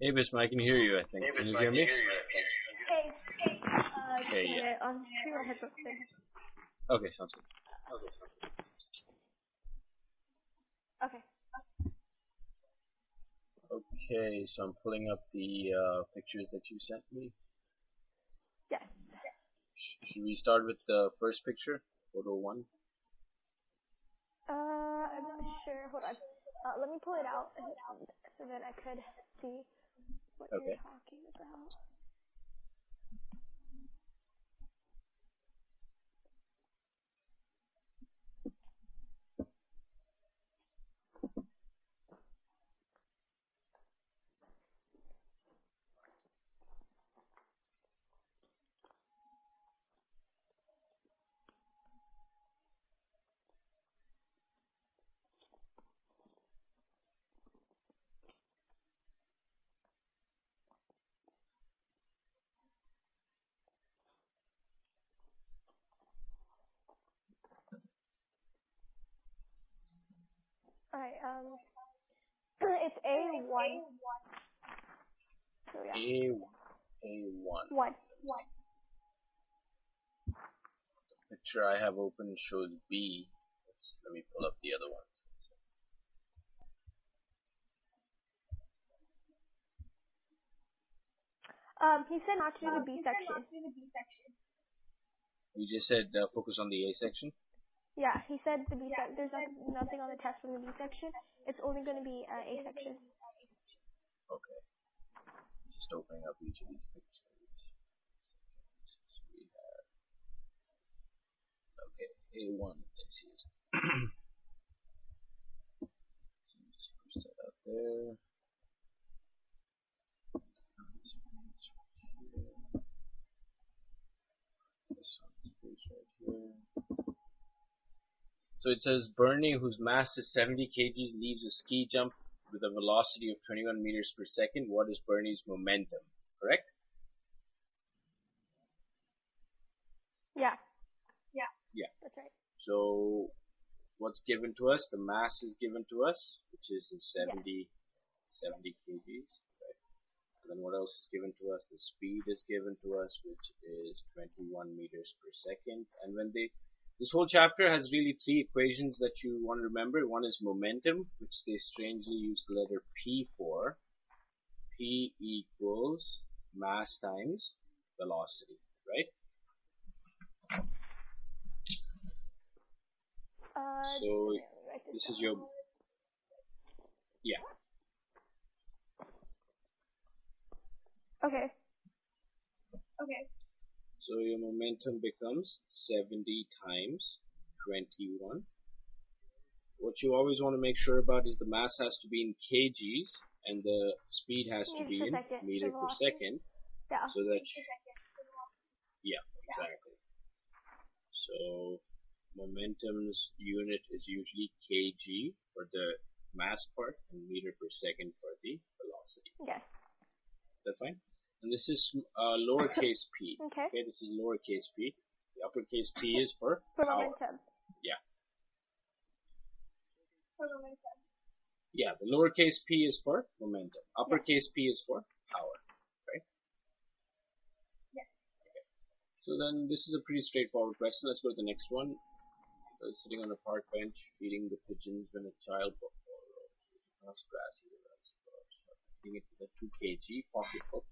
Hey, Bisma, I can hear you, I think. Can you hear me? Hey, uh, Okay, a yeah. minute. On turn your headphones in. Okay, sounds good. Okay. Okay, so I'm pulling up the uh, pictures that you sent me. Yes. Sh- should we start with the first picture, photo one? Uh, I'm not sure. Hold on. Uh, let me pull it out so that I could see what Okay. you're talking about. Alright, um, it's A1. So yeah. A A1. One. The picture I have open shows B. Let's, let me pull up the other one. Um, he said not to do the B section. You just said uh, focus on the A section. Yeah, he said the B section. There's not, nothing on the test from the B section. It's only going to be uh, A section. Okay. Just opening up each of these pictures. We have. Okay, A1. Let's see it. so just push that out there. This one's right here. This one's placed right here. So it says Bernie, whose mass is 70 kgs, leaves a ski jump with a velocity of 21 meters per second. What is Bernie's momentum? Correct? Yeah. Yeah. Yeah. That's right. So what's given to us? The mass is given to us, which is in 70, 70 kgs. Right? And then what else is given to us? The speed is given to us, which is 21 meters per second. And when they, this whole chapter has really three equations that you want to remember. One is momentum, which they strangely use the letter P for. P equals mass times velocity, right? Uh, So, let me write This is your, yeah, Okay. Okay. So your momentum becomes 70 times 21. What you always want to make sure about is the mass has to be in kgs and the speed has to be in meter per second. Yeah. So that, yeah, exactly. So momentum's unit is usually kg for the mass part and meter per second for the velocity. Yes. Is that fine? And this is uh, lowercase p. Okay. Okay, this is lowercase p. The uppercase p is for For power. momentum. Yeah. Yeah, the lowercase p is for momentum. Uppercase p is for power. Right? Yes. Okay. So then this is a pretty straightforward question. Let's go to the next one. Uh, sitting on a park bench, feeding the pigeons when a child grassy feeding it with a 2 kg pocketbook,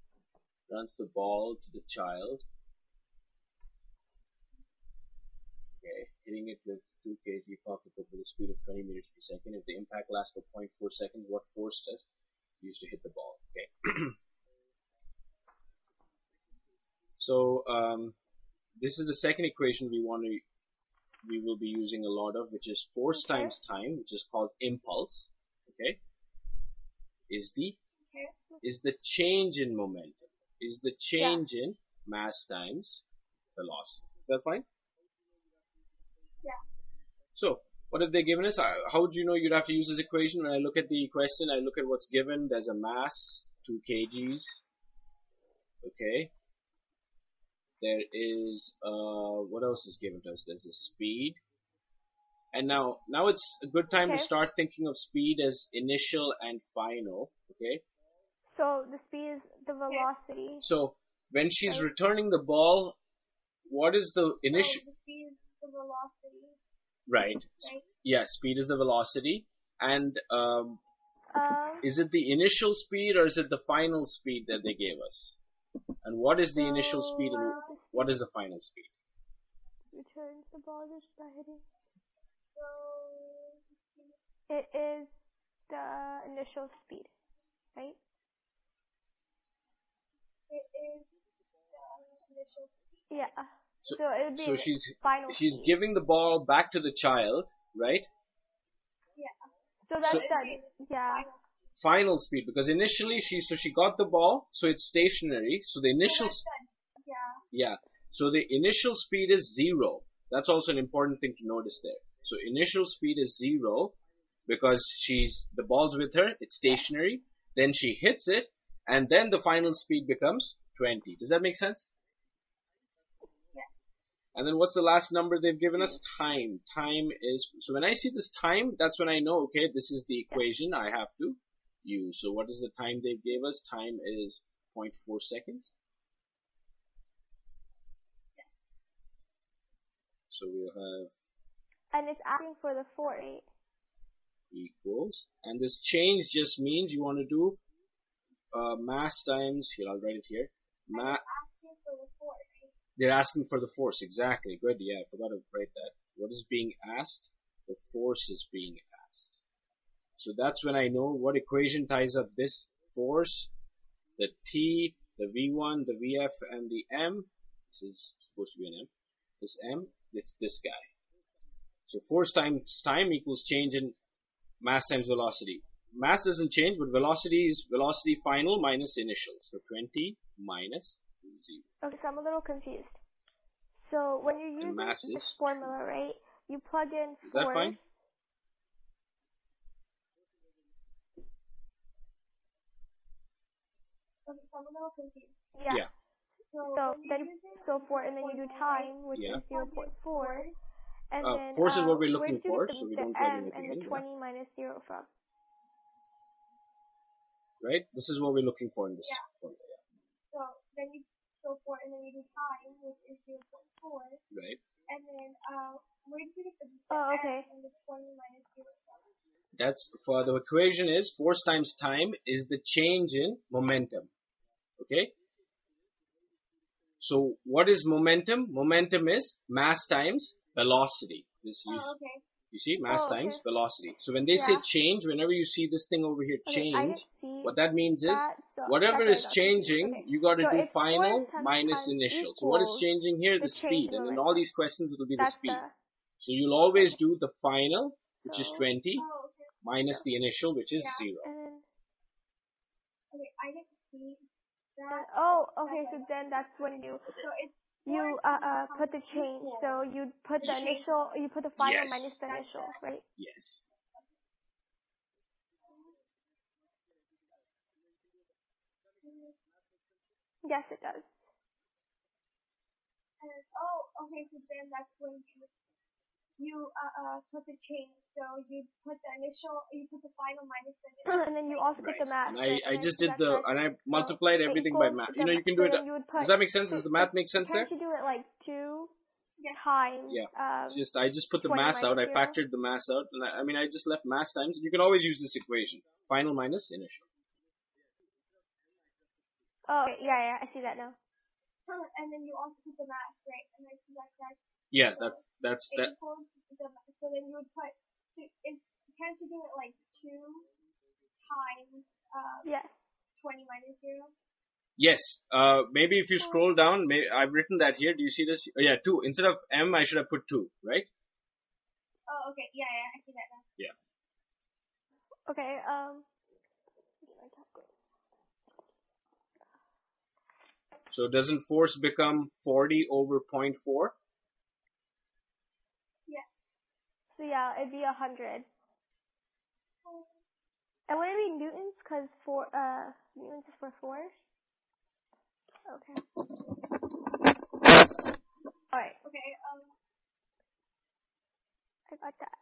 runs the ball to the child. Okay, hitting it with 2 kg pocketbook with a speed of 20 meters per second. If the impact lasts for 0.4 seconds, what force test used to hit the ball? Okay. so um, this is the second equation we want to we will be using a lot of, which is force Okay. times time, which is called impulse. Okay, is the is the change in momentum, is the change in mass times velocity. Is that fine? Yeah. So, what have they given us? How would you know you'd have to use this equation? When I look at the question, I look at what's given. There's a mass, 2 kgs. Okay. There is, uh, what else is given to us? There's a speed. And now, now it's a good time Okay. to start thinking of speed as initial and final. Okay. So the speed is the velocity. So when she's Right. returning the ball, what is the initial? So the speed is the velocity, Right. right? Yeah, speed is the velocity. And um, Um, is it the initial speed or is it the final speed that they gave us? And what is the initial speed and uh, what is the final speed? returns the ball just by hitting. So it is the initial speed, right? It is the initial speed. Yeah. So- So, it would be So the she's final she's giving the ball back to the child, right? Yeah. So that's so- the yeah. Final speed because initially she so she got the ball, so it's stationary. So the initial Yeah. yeah. So the initial speed is zero. That's also an important thing to notice there. So initial speed is zero because she's the ball's with her, it's stationary. Then she hits it, and then the final speed becomes 20. Does that make sense? Yeah. And then what's the last number they've given us? Time. Time is so when I see this time, that's when I know okay, this is the equation I have to use. So what is the time they gave us? Time is 0.4 seconds. So we'll have And it's asking for the four eight. equals. And this change just means you want to do uh, mass times, here I'll write it here. Ma- Asking for the four eight. they're asking for the force, exactly. Good, yeah, I forgot to write that. What is being asked? The force is being asked. So that's when I know what equation ties up this force, the T, the V1, the VF, and the M. This is supposed to be an M. This M, it's this guy. So force times time equals change in mass times velocity. Mass doesn't change, but velocity is velocity final minus initial. So 20 minus 0. Okay, so I'm a little confused. So when you're using this is formula, right? You plug in Is that fine? Okay, so I'm a little confused. Yeah. Yeah. So, then so for and then you do time, which Yeah. is zero point four. And Uh, then force is uh, what we're where looking did you for, get so we the don't write m anything and in, the yeah. twenty minus zero from. Right? This is what we're looking for in this Yeah. formula. So then you go for and then you do time, which is zero point four. Right? And then uh, where did you get the, the oh, okay. and the twenty minus zero? That's for the equation is force times time is the change in momentum. Okay? So what is momentum? Momentum is mass times velocity. This is Oh, okay. You see mass Oh, okay. times velocity. So when they say change, whenever you see this thing over here change, didn't what that means is that, so whatever that's is why I got confused. changing, Okay. you got to So do final minus initial. So what is changing here? the The speed. And in all these questions, it'll be the speed. the So you'll always do the final, which is 20, Oh, okay. minus the initial, which is Yeah. 0. And then, okay, I didn't see that. Oh, okay, so then that's when you you uh, uh put the change. So you put the initial, you put the final Yes. minus the initial, right? Yes. Yes, it does. And, oh, okay, so then that's when you you uh, uh put the change. So you put the initial, you put the final minus the initial, and then you also put Right. the math. And I, I just did the, and I multiplied it everything by equals math. You know, you can do it. you would put Does that make sense? two- Does the math make sense there? Can't you do it like two times? Yeah. Um, It's just, I just put the 20 mass out. I minus factored the mass out. And I, I mean, I just left mass times. You can always use this equation. Final minus initial. oh, okay, yeah, yeah, I see that now. And then you also put the math, right? And I see that correct. Yeah, that's, that's, that, equals the, so then you would put, so is, can't you do it like two times, um, yes. 20 minus zero? yes. Uh, maybe if you scroll down, may, I've written that here. Do you see this? Oh, yeah, 2. Instead of M, I should have put 2, right? Oh, okay, yeah, yeah, I see that now. Yeah. Okay, um, So doesn't force become 40 over 0.4? So yeah, it'd be a hundred. And would it be newtons? Cause for, uh, newtons is for force? Okay. Alright. Okay, um, I got that.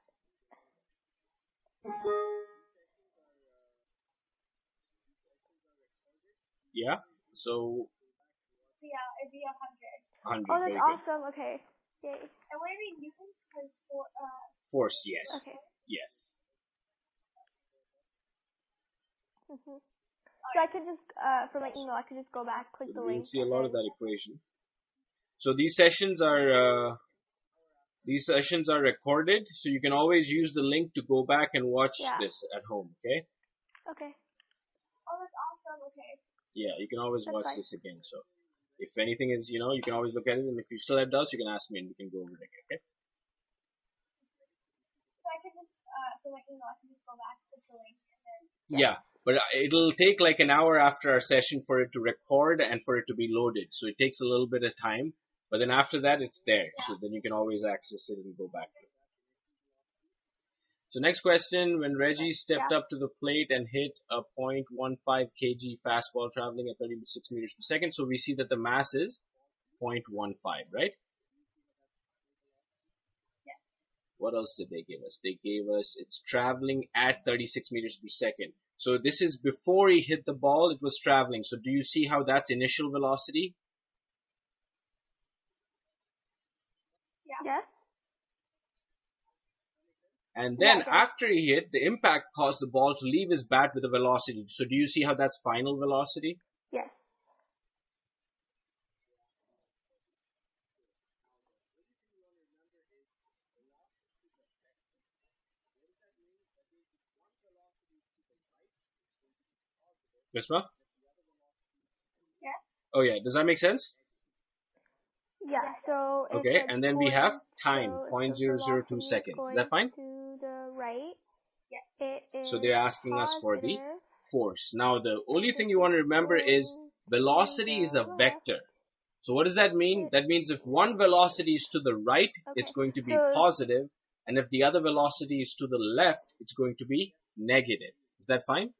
Yeah, so. Yeah, it'd be a hundred. Hundred. Oh, that's awesome. Okay. Yay. And what are newtons for, for uh? Force, yes. Okay. Yes. Mhm. So I could just, uh, for my email, I could just go back, click so the link. You'll see a lot of that equation. So these sessions are, uh, these sessions are recorded, so you can always use the link to go back and watch Yeah. this at home, okay? Okay. Oh, that's awesome. Okay. Yeah, you can always That's watch fine. this again, so. If anything is, you know, you can always look at it, and if you still have doubts, you can ask me and we can go over it again, okay? So I can just for my email, I can just go back to the link and then. Yeah, but uh, it'll take like an hour after our session for it to record and for it to be loaded. So it takes a little bit of time, but then after that it's there. So then you can always access it and go back to it. So next question, when Reggie stepped Yeah. up to the plate and hit a 0.15 kg fastball traveling at 36 meters per second, so we see that the mass is 0.15, right? What else did they give us? They gave us it's traveling at 36 meters per second. So this is before he hit the ball, it was traveling. So do you see how that's initial velocity? Yes. And then Yeah, okay. after he hit, the impact caused the ball to leave his bat with a velocity. So do you see how that's final velocity? Yes. Bisma? Yeah. Oh yeah, does that make sense? Yeah. So. Okay, it's and then we have time, so if 0.002 the velocity is seconds. Is that fine? To the right. Yeah. It is So they're asking us for the force. Now the only thing you want to remember is velocity is a vector. So what does that mean? That means if one velocity is to the right, it's going to be so- positive, and if the other velocity is to the left, it's going to be negative. Is that fine?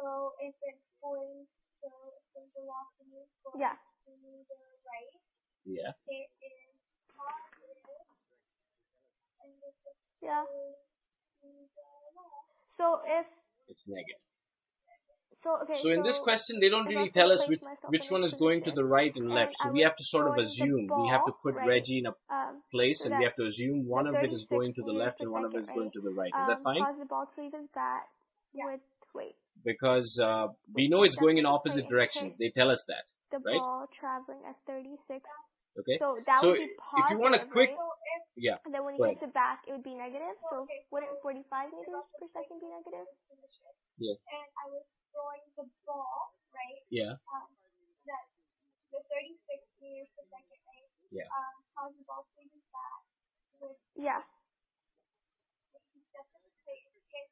Yeah. So if it's going, so if the velocity is going Yeah. to the right, Yeah. it is positive, and if it's Yeah. to the left, So if It's negative. so okay. So in this question, they don't really tell us which, which one is going to the right and and left. So we have to sort of throwing the assume. We have to put right, Reggie in a um place, so and we have to assume one of it is going to the left and one of it is going to the right. Is um, that fine? cause the ball to leave his bat Yeah. with wait Because uh, we know it's going in opposite directions. They tell us that. the Right? ball traveling at 36. Okay. So that So would be if you want a quick, right? yeah. And then when he hits it back, it would be negative. So wouldn't 45 meters per second be negative? Yeah. and I was throwing the ball, right? Yeah. Um, that the 36 meters per second, right? Yeah. Um, caused the ball to bat with Yeah. he stepped in the plate, hit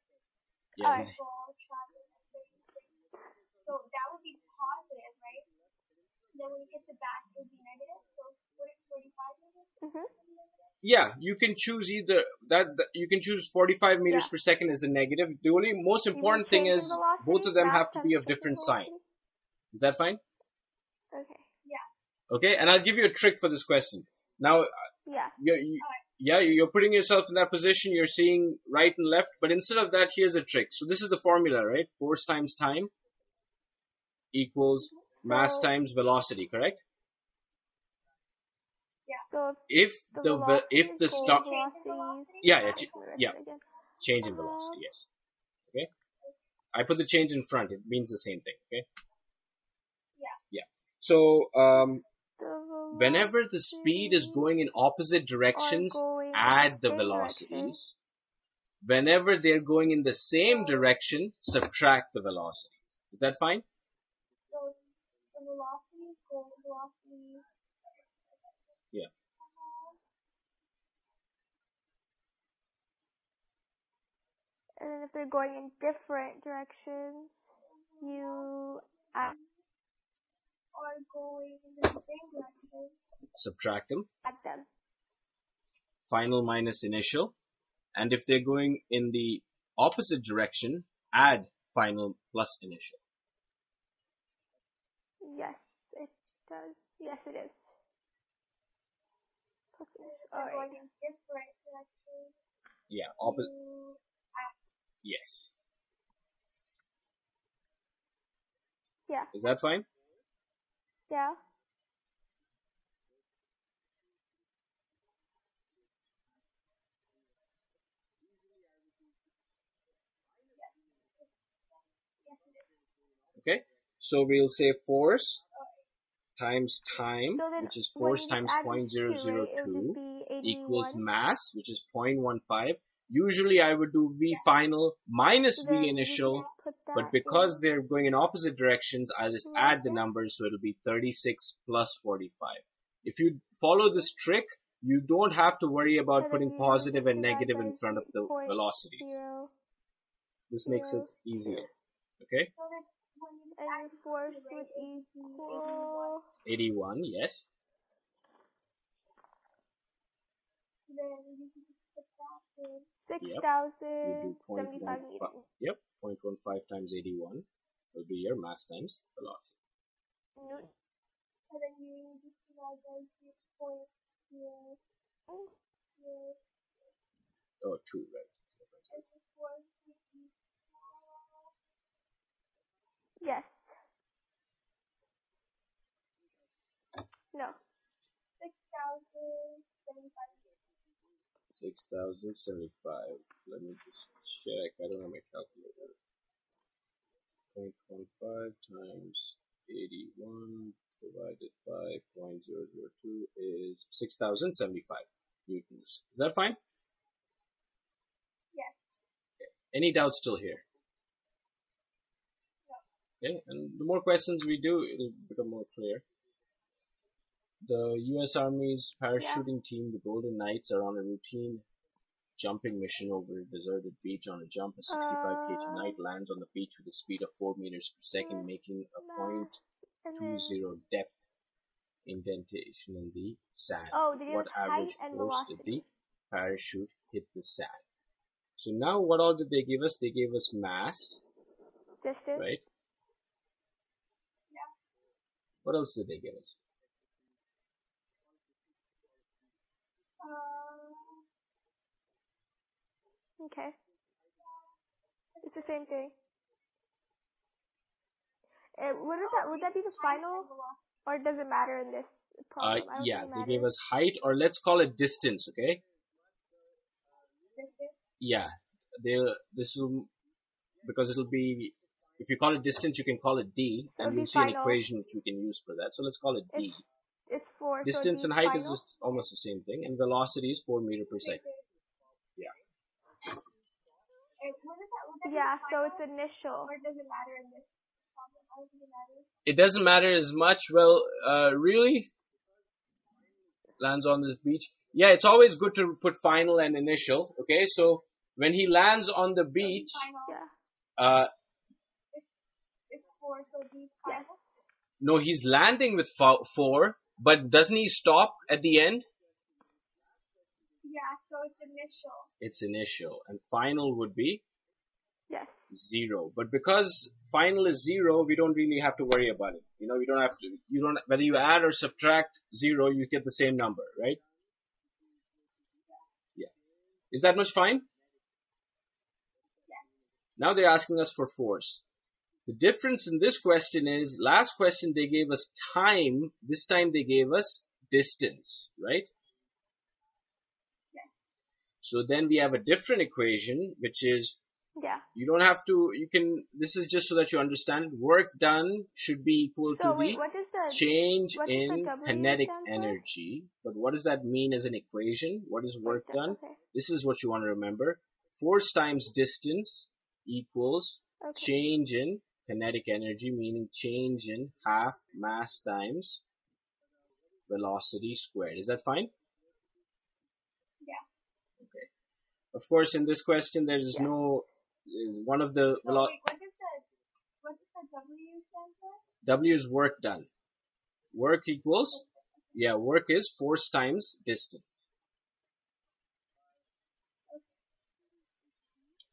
Yeah. Alright. he's- the ball traveling at 36. So that would be positive, right? Then when you get the back, it would be negative. So would it 45 meters? Mhm. Yeah, you can choose either that, that you can choose 45 meters Yeah. per second as the negative. The only most important thing is velocity? both of them have to be of change in different sign. Is that fine? Okay. Yeah. Okay, and I'll give you a trick for this question. Now, Yeah. you're, you, yeah, you're putting yourself in that position. You're seeing right and left, but instead of that, here's a trick. So this is the formula, right? Force times time equals mass So- times velocity, correct? So If the, the, ve- if the go stop, velocities Yeah, yeah, back ch- yeah. change in velocity, yes. Okay? I put the change in front. It means the same thing, okay? Yeah. Yeah. So, um, whenever the speed is going in opposite directions, going add the velocities. Whenever they're going in the same direction, subtract the velocities. Is that fine? So the velocity, goal velocity. Yeah. And then if they're going in different directions, you add, Are going in the same direction. Subtract them. add them. Final minus initial. And if they're going in the opposite direction, add final plus initial. Yes, it does. Yes, it is. Alright. going in different directions. Yeah, opposite. Yes. Yeah. Is that fine? Yeah. Okay. So we'll say force times time, So which is force times add these two, right, it would 0.002 just be equals mass, which is 0.15. Usually I would do V final minus So V initial, just put that but because in. they're going in opposite directions, I'll just Right add the numbers, so it'll be 36 plus 45. If you follow this trick, you don't have to worry about then putting positive and negative in front of the velocities. This makes it easier. Okay? So that when you and force would right, it would be equal 81, yes. Then you can just put that in. six Yep. Thousand do seventy-five 0.15. Yep, 0.15 times 81 will be your mass times velocity. Newton. And then you just divide by zero point zero zero Oh, 2, right. and the force would equal Yes. No. six thousand seventy-five. 6075. Let me just check. I don't have my calculator. 0.15 times 81 divided by 0.002 is 6075 newtons. Is that fine? Yes. Okay. Any doubts still here? Okay, and the more questions we do, it'll become more clear. The U.S. Army's parachuting team, the Golden Knights, are on a routine jumping mission over a deserted beach. On a jump, a 65 kg Uh, knight lands on the beach with a speed of 4 meters per second, making a math. And then, 0.20 depth indentation in the sand. oh, what average force did the parachute hit the sand? So now what all did they give us? They gave us mass, Distance. right? Yeah. What else did they give us? Um, Okay. It's the same thing. Uh, what is that? Would that be the final, or does it matter in this Uh, problem? Don't yeah, they gave us height, or let's call it distance, okay? distance. Yeah, they this will because it'll be if you call it distance, you can call it d, and you'll be see an final. equation which we can use for that. So let's call it d. It's, it's four. Distance so and height is final. just almost the same thing, and velocity is four meter per second. Yeah. And what is that? Would that be Yeah, so it's initial. Or does it matter in this problem? I don't think it doesn't matter as much. Well, uh, really, lands on this beach. Yeah, it's always good to put final and initial. Okay, so when he lands on the beach, Yeah. uh, It's four, so these Yes. final. no, he's landing with four, but doesn't he stop at the end? Yeah, so it's initial. It's initial, and final would be Yes. zero. But because final is zero, we don't really have to worry about it. You know, we don't have to. You don't whether you add or subtract zero, you get the same number, right? Yeah. Is that much fine? Now they're asking us for force. The difference in this question is last question they gave us time, this time they gave us distance, right? Yeah. So then we have a different equation which is Yeah. you don't have to you can this is just so that you understand work done should be equal So to wait, the what is the change does the in kinetic energy. But what does that mean as an equation? What is work the- done? Okay. This is what you want to remember. Force times distance equals Okay. change in kinetic energy, meaning change in half mass times velocity squared. Is that fine? Yeah. Okay. Of course, in this question, there is Yeah. no one of the So wait, what does the what does the W stand for? W is work done. Work equals yeah, work is force times distance.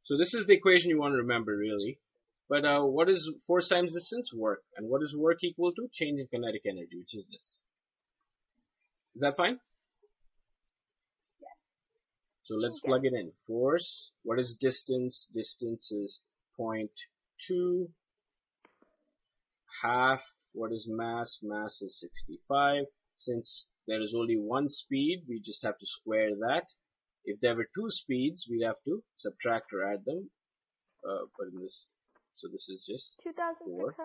So this is the equation you want to remember really. But uh, what is force times distance? Work. And what is work equal to? Change in kinetic energy, which is this. Is that fine? So let's Okay. plug it in. Force. What is distance? Distance is 0.2 half what is mass? Mass is 65. Since there is only one speed, we just have to square that. If there were two speeds, we'd have to subtract or add them. Uh, but in this, so this is just 2,600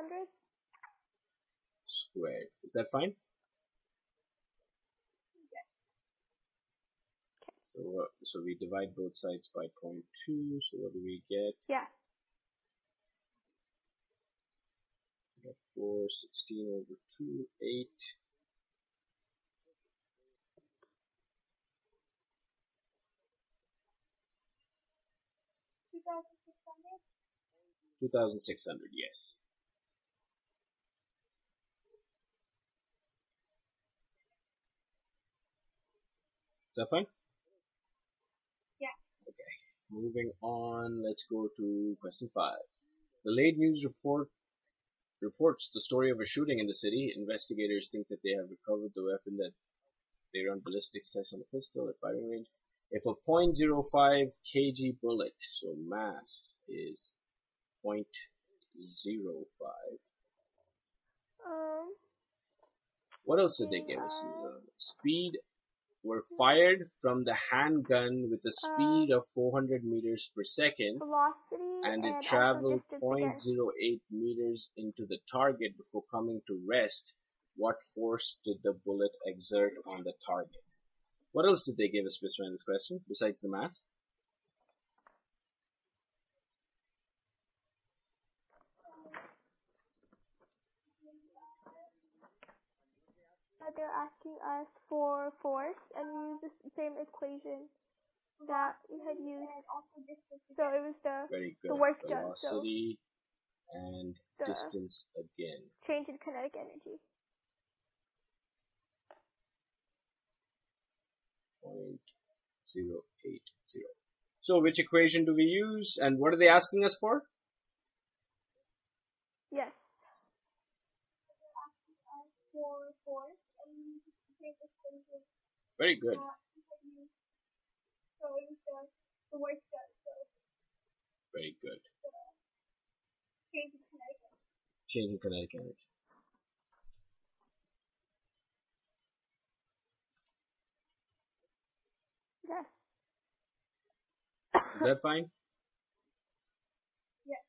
squared. Is that fine? So, uh, so we divide both sides by 0.2. So what do we get? Yeah. We get 4, 16 over 2, 8. Two thousand six hundred, yes. Is that fine? Yeah. Okay. Moving on, let's go to question five. The late news report reports the story of a shooting in the city. Investigators think that they have recovered the weapon that they run ballistics tests on the pistol at firing range. If a 0.05 kg bullet, so mass is 0.05. Um. What else did they give us? Speed were fired from the handgun with a speed of 400 meters per second velocity and it also traveled 0.08 meters into the target before coming to rest. What force did the bullet exert on the target? What else did they give us Mr. in this question besides the mass? They're asking us for force, and we use the same equation that we had used. And also distance. So it was the Very good. The work done, so- Velocity and distance again. change in kinetic energy. Point zero eight zero. So which equation do we use and what are they asking us for? Yes. For force, and we use the same equation. Very good. Uh, we had used- so it was the, the work done. good. Very good. change in kinetic energy. Change in kinetic Is that fine? Yes.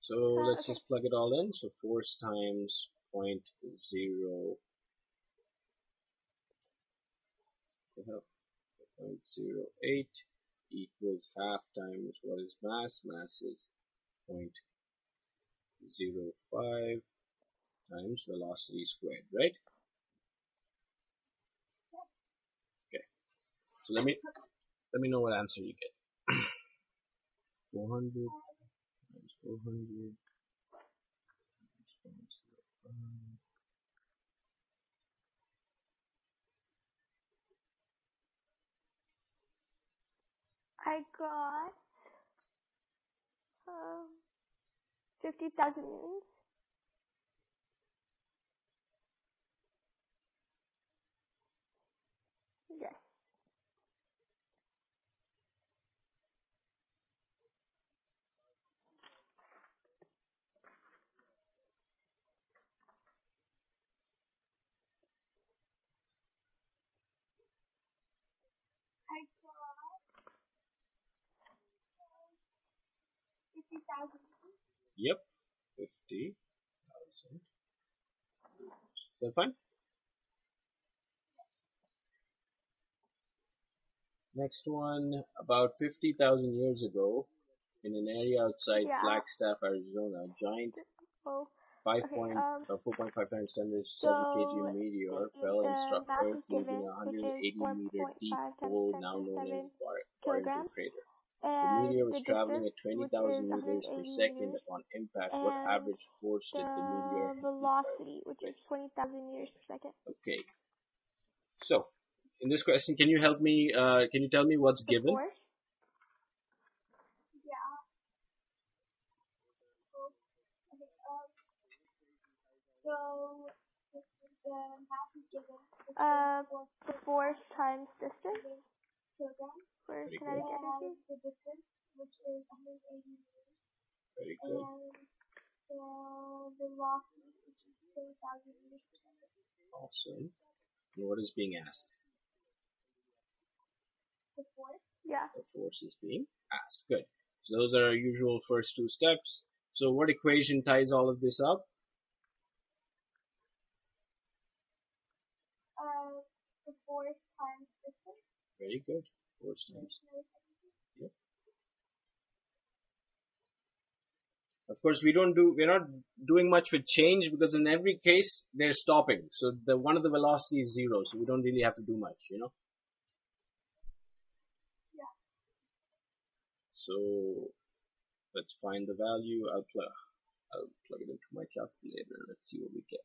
So Uh, let's okay. just plug it all in. So force times point zero yeah, point zero eight equals half times what is mass? Mass is point zero five times velocity squared, right? Okay. So let me let me know what answer you get. 400 times 400 I got um, 50,000 newtons. Yes. I got fifty thousand. Yep, 50,000. Is that fine? Next one, about 50,000 years ago, in an area outside Yeah. Flagstaff, Arizona, a giant Oh, 5 Okay, point, um, uh, 4.5 times 10 to the 7 so kg meteor fell and struck Earth, leaving a 180 meter deep hole now known as 7 Bar- kilograms. Crater. The meteor was the traveling at 20,000 meters per second upon impact. What average force did the meteor the hit velocity, which is 20,000 meters per second. Okay. So, in this question, can you help me, uh, can you tell me what's The given? force? Yeah. So, okay, um, the, the mass is given. which Uh, the force times distance kilograms. For Very kinetic And energy. the distance, which is 180 meters. Very good. And the velocity, which is 20,000 meters per second. Awesome. And what is being asked? The force. Yeah. The force is being asked. Good. So those are our usual first two steps. So what equation ties all of this up? Uh, the force times distance. Very good. Times. Yep. Of course, we don't do, we're not doing much with change because in every case they're stopping. So the one of the velocity is zero, so we don't really have to do much, you know. Yeah. So let's find the value. I'll plug, I'll plug it into my calculator. Let's see what we get.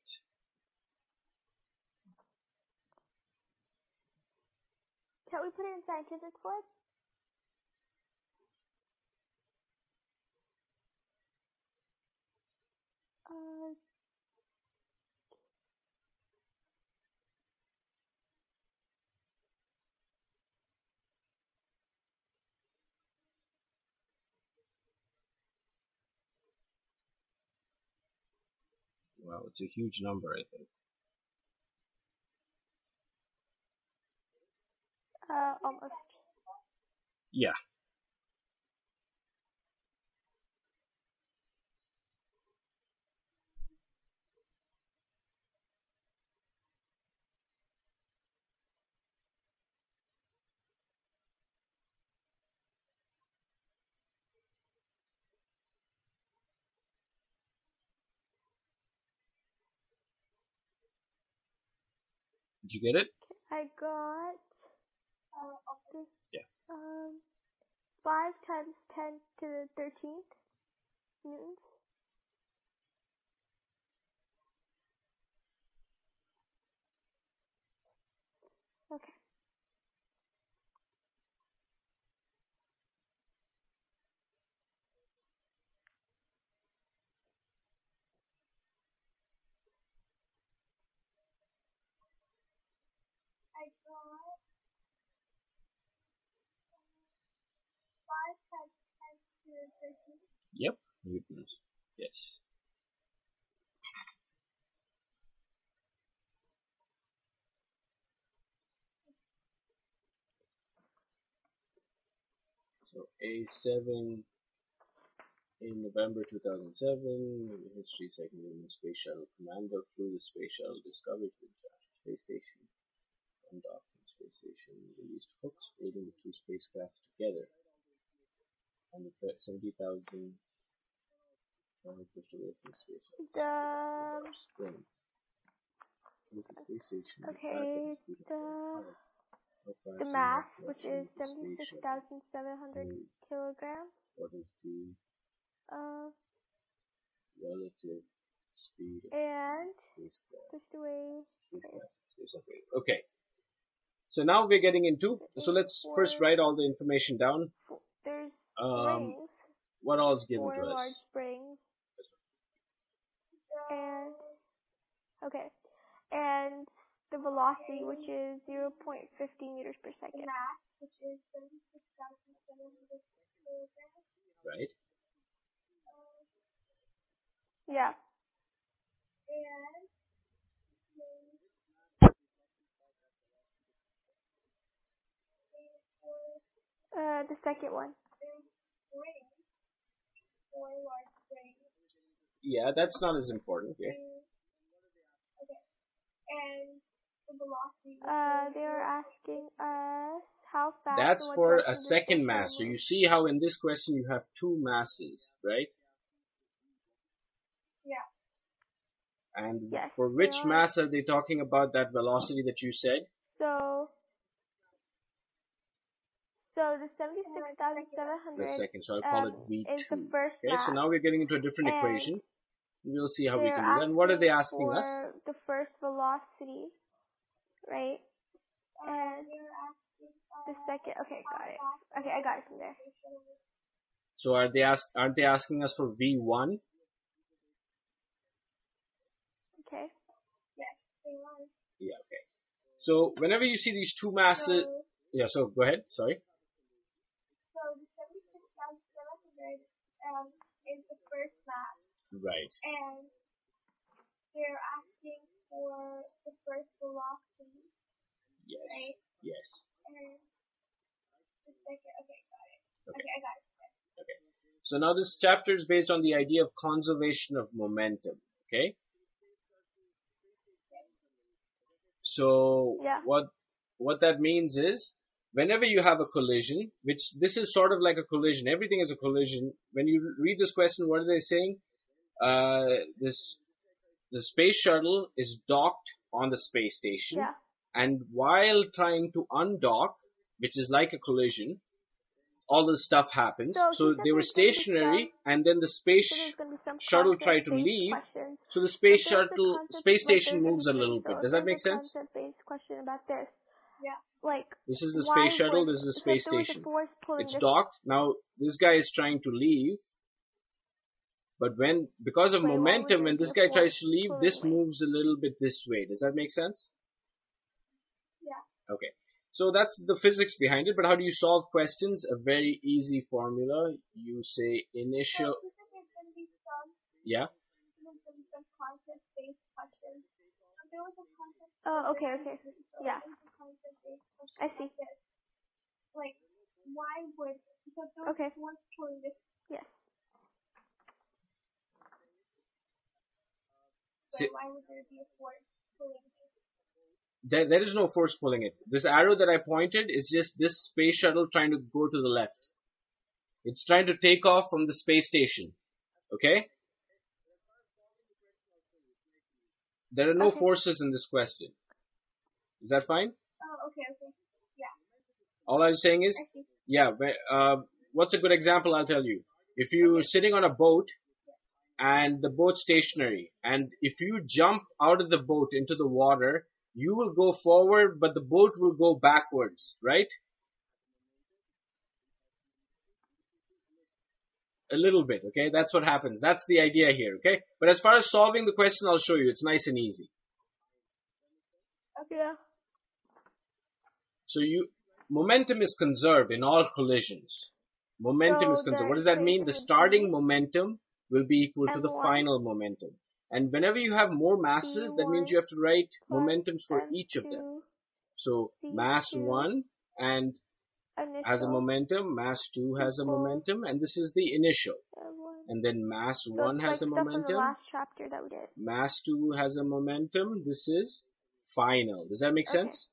Can we put it in scientific form? Uh, Wow, it's a huge number, I think. Uh, almost. Yeah. Did you get it? I got Uh, okay. Yeah. um five times ten to the thirteenth newtons. Okay. I got five times ten to the thirteen. Yep. Newtons. Yes. So A7 in November 2007, history second human space shuttle commander flew the space shuttle Discovery to the International Space Station. Undocked from space station, released hooks holding the two spacecrafts together. And the 70,000 travel pushed away from space. The. With the space station. Okay, the the- light. How fast the is mass, which is of the space seventy six shuttle? thousand seven hundred Hmm. kilograms. What is the Uh, relative speed of and spacecraft? just the way Spacecraft stay separated. Okay. So now we're getting into. So let's first write all the information down. there's Um, springs, what all is given four to large us? springs, and okay, and the velocity, which is zero point fifty meters per The second. mass, which is seventy-six thousand seven hundred kilograms. Right. Yeah. And Uh, the second one. springs, four large springs. Yeah, that's not as important here. Okay. And the velocity. which Uh, they are asking us how fast. That's for a second mass. So you see how in this question you have two masses, right? Yeah. And Yes, for which mass are they talking about that velocity that you said? So. So the seventy-six thousand seven The hundred second, so I'll call um, it V2. is the first Okay, so now we're getting into a different And equation. We'll see how we can do that. And what are they asking asking us? for The first velocity, right? And the second. Okay, how got it. Okay, I got it from there. the shuttle moves. So are they ask aren't they asking us for V1? Okay. Yes, they are. Yeah, okay. So whenever you see these two masses, yeah. So go ahead. Sorry. so the seventy-six thousand seven hundred um is the first mass. Right. And they're asking for the first velocity. Yes. Right. Yes. And the second. Okay, got it. Okay. Okay, I got it. Okay. So now this chapter is based on the idea of conservation of momentum. Okay. So Yeah. what what that means is whenever you have a collision, which this is sort of like a collision, everything is a collision. When you read this question, what are they saying? Uh, this the space shuttle is docked on the space station, Yeah. and while trying to undock, which is like a collision, all this stuff happens. So So, they were there's gonna be stationary, and then the space So there's gonna be some shuttle tried to leave, questions. so the space But there's the shuttle, space station moves a little bit. Does that make sense? Concept-based question about this. Yeah. Like, This is the space shuttle. This is the space there was a station. It's docked. Now this guy is trying to leave, but when because of Wait, momentum, when this guy tries to leave, this away? moves a little bit this way. Does that make sense? Yeah. Okay. So that's the physics behind it. But how do you solve questions? A very easy formula. You say initial. you said there's gonna be some Yeah. Oh, okay, okay. So Yeah. there was a concept-based I see. Like, why would so if there was Okay. a force pulling this Yes. way, See- why would there be a force pulling this? There, there is no force pulling it. This arrow that I pointed is just this space shuttle trying to go to the left. It's trying to take off from the space station. Okay? There are no Okay. forces in this question. Is that fine? Oh, okay, okay. Yeah, All I'm saying is, yeah, but, uh, what's a good example I'll tell you? If you're sitting on a boat and the boat's stationary and if you jump out of the boat into the water, you will go forward but the boat will go backwards, right? A little bit, okay? That's what happens. That's the idea here, okay? But as far as solving the question, I'll show you. It's nice and easy. Yeah. So you, momentum is conserved in all collisions. Momentum is conserved. What does that mean? The starting momentum will be equal to the final momentum. And whenever you have more masses, that means you have to write momentums for each of them. So C mass 1 and has a momentum, mass 2 has a momentum, and this is the initial. And then mass So 1 has like a the momentum, last chapter that we did. mass 2 has a momentum, this is final. Does that make Okay. sense?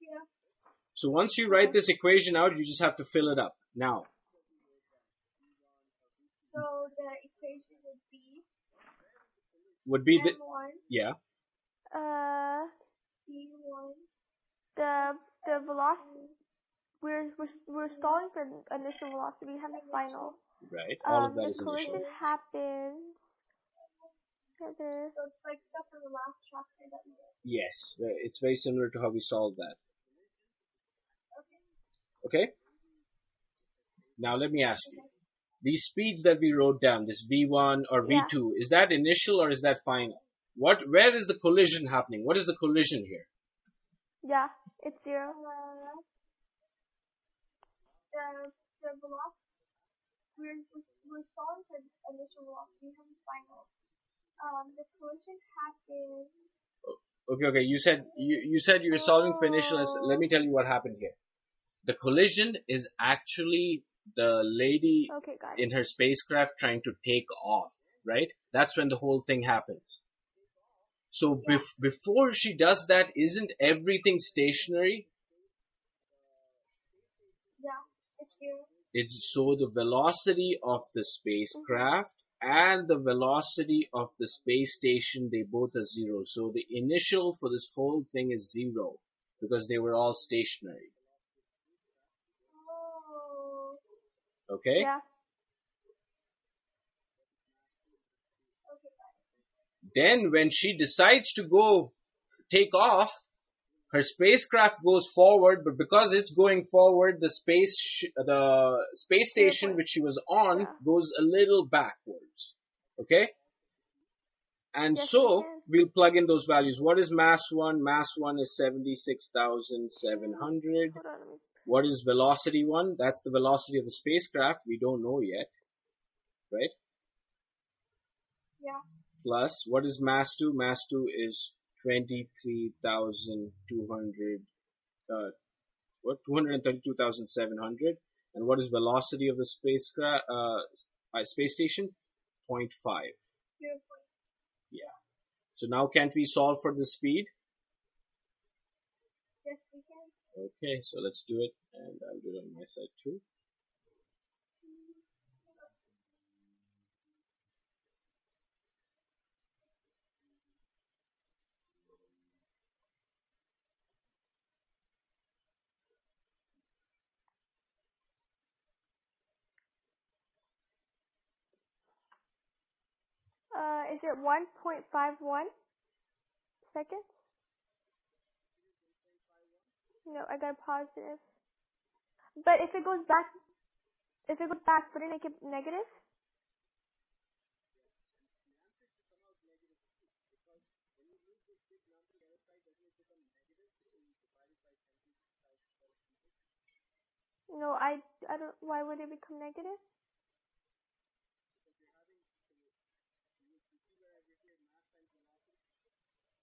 Yeah. So once you write Okay. this equation out, you just have to fill it up. Now, So the equation would be would be the, M1, yeah, Uh, C1, the the velocity. We're we're we're stalling for initial velocity. We have the final. right, all Um, of that the is collision initial. happens. Together. so it's like stuff from the last chapter that we did. Yes, it's very similar to how we solved that. Okay. Okay? Now let me ask you. These speeds that we wrote down, this V1 or V2, is that initial or is that final? What, where is the collision happening? What is the collision here? Yeah, it's zero. Uh, the the velocity we're we're, we're solving for initial velocity. We haven't final. Um, the collision happens. Okay, okay, you said, you, you said you were solving for initial. Let me tell you what happened here. The collision is actually the lady Okay, in her spacecraft trying to take off, right? That's when the whole thing happens. So bef- before she does that, isn't everything stationary? Yeah, it's so the velocity of the spacecraft and the velocity of the space station, they both are zero. So the initial for this whole thing is zero because they were all stationary. Okay? Yeah. okay, got it. Then when she decides to go take off, her spacecraft goes forward, but because it's going forward, the space sh- the space station which she was on Yeah. goes a little backwards. Okay? And Yes, so we'll plug in those values. What is mass one? Mass one is seventy six thousand seven hundred. Hold on, let me. What is velocity one? That's the velocity of the spacecraft. We don't know yet. Right? Yeah. Plus, what is mass 2? Mass 2 is 23,200, uh, what? 232,700. And what is velocity of the spacecraft, uh, uh, space station? 0.5. 0.5. Yeah. So now can't we solve for the speed? Yes, we can. Okay, so let's do it, and I'll do it on my side too. Uh, is it 1.51 seconds? No, I got positive. But if it goes back, if it goes back, wouldn't it it negative? No, I, I don't, why would it become negative?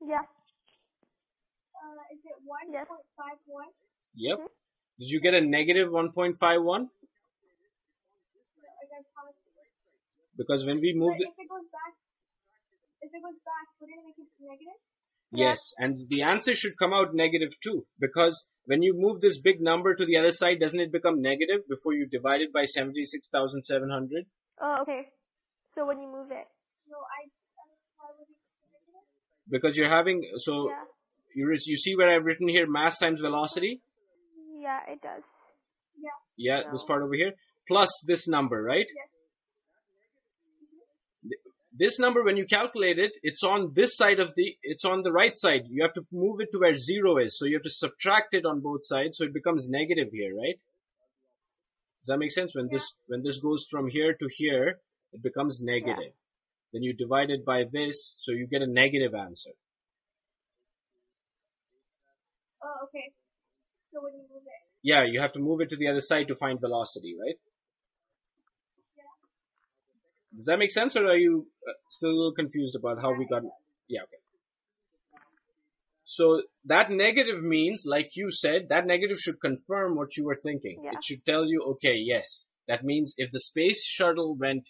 Yeah. Uh, is it 1.51? Yes. Yep. Mhm. Did you get a negative 1.51? I got positive. Because when we moved But it, if it goes back, if it goes back, would it make it negative? yes, and the answer should come out negative too. Because when you move this big number to the other side, doesn't it become negative before you divide it by 76,700? Oh, okay. So when you move it. No, I, I don't know why would it be negative? Because you're having, so Yeah. you, you see where I've written here mass times velocity? Yeah, it does. Yeah. Yeah, this part over here. Plus this number, right? Yes. This number, when you calculate it, it's on this side of the, it's on the right side. You have to move it to where zero is. So you have to subtract it on both sides. So it becomes negative here, right? Does that make sense? When this, when this goes from here to here, it becomes negative. Then you divide it by this, so you get a negative answer. Oh, okay. So when you move it, Yeah, you have to move it to the other side to find velocity, right? Yeah. Does that make sense, or are you uh, still a little confused about how we got? Yeah, okay. So that negative means, like you said, that negative should confirm what you were thinking. Yeah. It should tell you, okay, yes, that means if the space shuttle went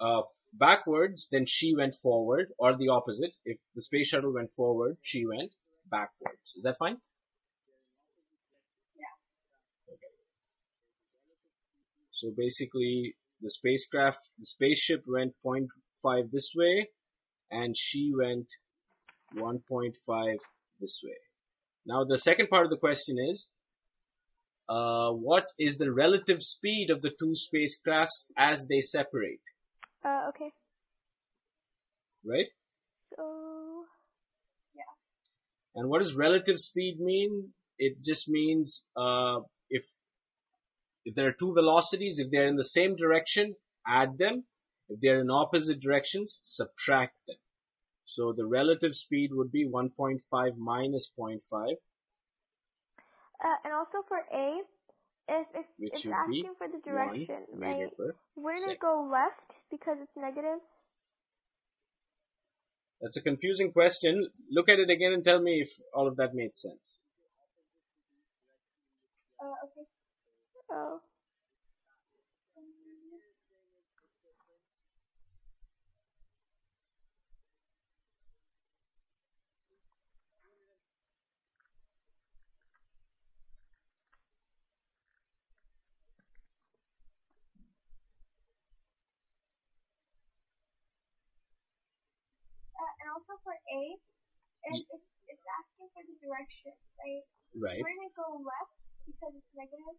uh, backwards, then she went forward, or the opposite. If the space shuttle went forward, she went backwards. Is that fine? Yeah. Okay. So basically, the spacecraft, the spaceship went 0.5 this way, and she went 1.5 this way. Now the second part of the question is, uh, what is the relative speed of the two spacecrafts as they separate, Uh, okay. right? So, yeah. And what does relative speed mean? It just means uh, if if there are two velocities, if they're in the same direction, add them. If they're in opposite directions, subtract them. So the relative speed would be 1.5 minus 0.5, uh, and also for A, if, if which it's asking for the direction, right? Wouldn't second. it go left because it's negative? That's a confusing question. Look at it again and tell me if all of that made sense. uh, okay. Oh. Uh, and also for A, Ye- it's, it's asking for the direction, right? Right. We're going to go left because it's negative?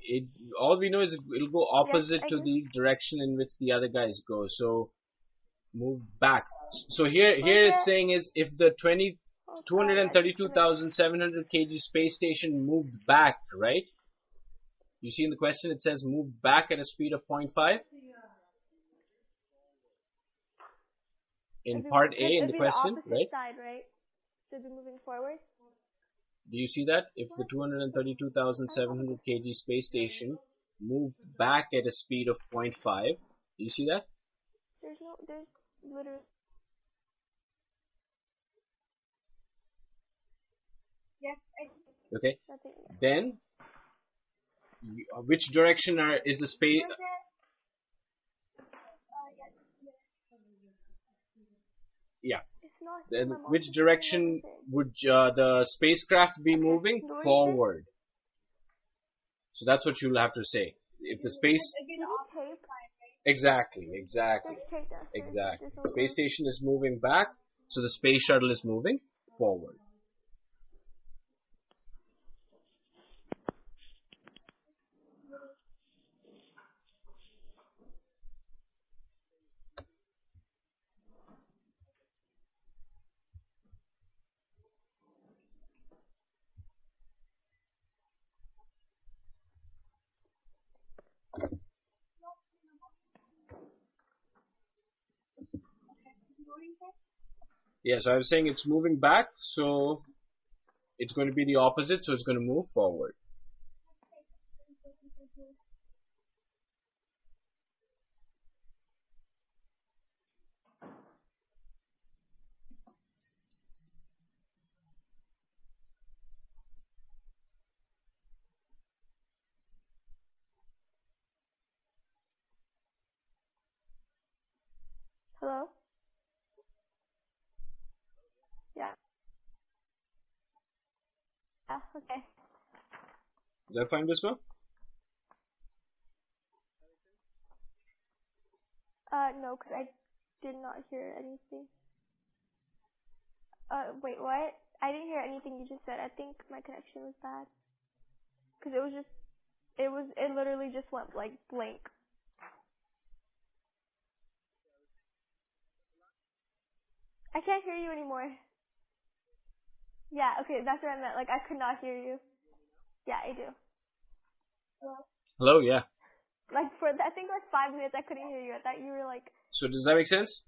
It all we know is it- it'll go opposite I to the direction in which the other guys go. So move back. So here here it's saying is if the 20 oh God, 232,700 kg space station moved back, right? You see in the question it says moved back at a speed of 0.5. In If it- part A in the question, opposite right? side, right? Should be moving forward. Do you see that? If the 232,700 kg space station moved back at a speed of 0.5. Do you see that? There's no, there's literally. Yes, I Okay. Then, uh, which direction are, is the space? was it. Uh, yes, yes. Yeah. Then which direction would uh, the spacecraft be moving? Where is it? Forward. So that's what you'll have to say. If the space It'd be Do the you opposite tape? side, right? exactly, exactly, Let's take that. first. exactly. This The one space station is moving back, so the space shuttle is moving forward. Yeah, so I was saying it's moving back, so it's going to be the opposite, so it's going to move forward. Hello? Yeah. Yeah, okay. Is that fine, Bisma? Uh, no, because I did not hear anything. Uh, wait, what? I didn't hear anything you just said. I think my connection was bad. Because it was just, it was, it literally just went like blank. I can't hear you anymore. Yeah, okay, that's what I meant. Like, I could not hear you. Yeah, I do. Hello, yeah. Like, for, I think like five minutes I couldn't hear you. I thought you were like, So does that make sense?